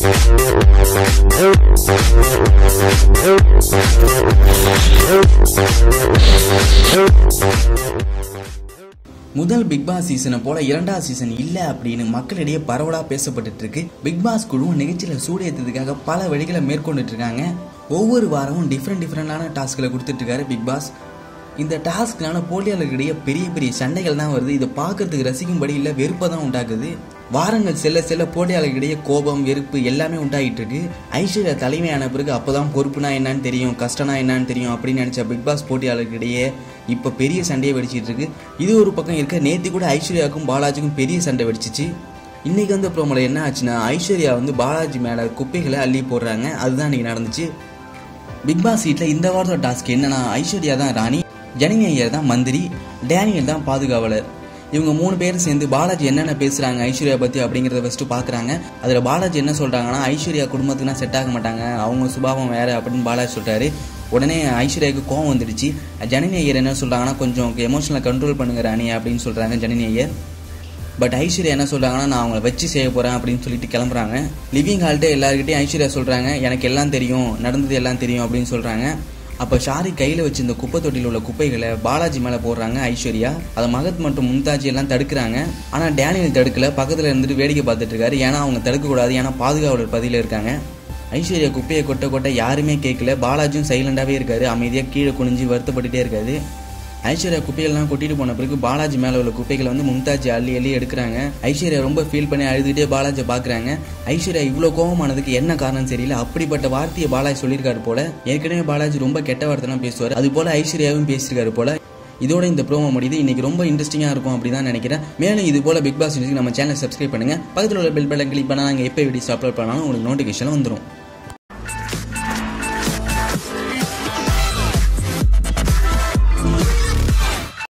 முதல் big pass சீசனை போல இரண்டாவது சீசன் இல்லை அப்படின்னு மக்களிடையே பரவலாக பேசப்பட்டு இருக்கு. பிக் பாஸ் குழுவும் நிகழ்ச்சியில் சூடேற்றதுக்காக பல வழிகளை மேற்கொண்டுட்டு இருக்காங்க. ஒவ்வொரு வாரமும் டிஃப்ரெண்ட் டிஃப்ரெண்டான டாஸ்க்களை கொடுத்துட்டு இருக்காரு பிக் பாஸ் இந்த டாஸ்க்னால போட்டியாளர்களிடையே பெரிய பெரிய சண்டைகள் தான் வருது. இதை பார்க்கறதுக்கு ரசிக்கும்படி இல்லை வெறுப்பை தான் உண்டாக்குது. வாரங்கள் செல்ல செல்ல போட்டியாளர்களிடையே கோபம் வெறுப்பு எல்லாமே உண்டாகிட்டு இருக்கு ஐஸ்வர்யா தலைமையான பிறகு அப்போதான் பொறுப்புனா என்னன்னு தெரியும் கஷ்டம்னா என்னன்னு தெரியும் அப்படின்னு நினைச்ச பிக் பாஸ் போட்டியாளர்களிடையே இப்போ பெரிய சண்டையை வெடிச்சிட்டு இருக்கு இது ஒரு பக்கம் இருக்க நேத்தி கூட ஐஸ்வர்யாவுக்கும் பாலாஜிக்கும் பெரிய சண்டை வெடிச்சிச்சு. இன்னைக்கு வந்து ப்ரோமோல என்ன ஆச்சுன்னா ஐஸ்வர்யா வந்து பாலாஜி மேல குப்பைகளை அள்ளி போடுறாங்க. அதுதான் இன்னைக்கு நடந்துச்சு. பிக் பாஸ் சீட்ல இந்த வாரத்தோட டாஸ்க் என்னன்னா ஐஸ்வர்யா தான் ராணி ஜனனி ஐயர் தான் மந்திரி டேனியல் தான் பாதுகாவலர். இவங்க மூணு பேரும் சேர்ந்து பாலாஜி என்னென்ன பேசுறாங்க ஐஸ்வர்யா பத்தி அப்படிங்கறத ஃபர்ஸ்ட் பாக்குறாங்க. அதுல பாலாஜி என்ன சொல்றாங்கன்னா ஐஸ்வர்யா குடும்பத்துக்குனா செட் ஆக மாட்டாங்க அவங்க சுபாவம் வேற அப்படின்னு பாலாஜி சொல்றாரு. உடனே ஐஸ்வர்யாவுக்கு கோவம் வந்துடுச்சு. ஜனனி ஐயர் என்ன சொல்றாங்கன்னா கொஞ்சம் எமோஷனல் கண்ட்ரோல் பண்ணுங்க ராணி அப்படின்னு சொல்றாங்க ஜனனி ஐயர். பட் ஐஸ்வர்யா என்ன சொல்றாங்கன்னா நான் அவங்கள வச்சு செய்ய போறேன் அப்படின்னு சொல்லிட்டு கிளம்புறாங்க. லிவிங் ஹால்ட்டே எல்லாருக்கிட்டையும் ஐஸ்வர்யா சொல்றாங்க எனக்கு எல்லாம் தெரியும் நடந்தது எல்லாம் தெரியும் அப்படின்னு சொல்றாங்க. அப்போ ஷாரி கையில் வச்சு இந்த குப்பை தொட்டியில் உள்ள குப்பைகளை பாலாஜி மேலே போடுறாங்க ஐஸ்வர்யா. அதை மகத் மற்றும் மும்தாஜி எல்லாம் தடுக்கிறாங்க. ஆனால் டேனியல் தடுக்கல. பக்கத்தில் இருந்துட்டு வேடிக்கை பார்த்துட்டு இருக்காரு. ஏன்னா அவங்க தடுக்கக்கூடாது. ஏன்னா பாதுகாவலர் பதியில் இருக்காங்க. ஐஸ்வர்யா குப்பையை கொட்ட கொட்ட யாருமே கேட்கல பாலாஜியும் சைலண்டாகவே இருக்காரு. அமைதியாக கீழே குனிஞ்சு வருத்தப்பட்டுட்டே இருக்காரு. ஐஸ்வர்யா குப்பையெல்லாம் கொட்டிட்டு போன பிறகு பாலாஜி மேல உள்ள குப்பைகளை வந்து மும்தாஜ் அள்ளி அள்ளி எடுக்கிறாங்க. ஐஸ்வர்யா ரொம்ப ஃபீல் பண்ணி அழுதுகிட்டே பாலாஜி பாக்குறாங்க ஐஸ்வர்யா இவ்வளவு கோபமானதுக்கு என்ன காரணம் தெரியல. அப்படிப்பட்ட வார்த்தையை பாலாஜி சொல்லியிருக்காரு போல. ஏற்கனவே பாலாஜி ரொம்ப கெட்ட வார்த்தைலாம் பேசுவார். அது போல ஐஸ்வர்யாவும் பேசியிருக்காரு போல. இதோட இந்த ப்ரோமோ முடியுது. இன்னைக்கு ரொம்ப இன்ட்ரெஸ்டிங்காக இருக்கும் அப்படி தான் நினைக்கிறேன். மேலும் இது போல பிக் பாஸ் நியூஸ்க்கு நம்ம சேனல் சப்ஸ்கிரைப் பண்ணுங்க. பக்கத்தில் உள்ள பெல் பட்டன் கிளிக் பண்ணால் நாங்கள் எப்போ வீடியோஸ் அப்லோட் பண்ணாலும் உங்களுக்கு நோட்டிஃபிகேஷன் வந்துடும்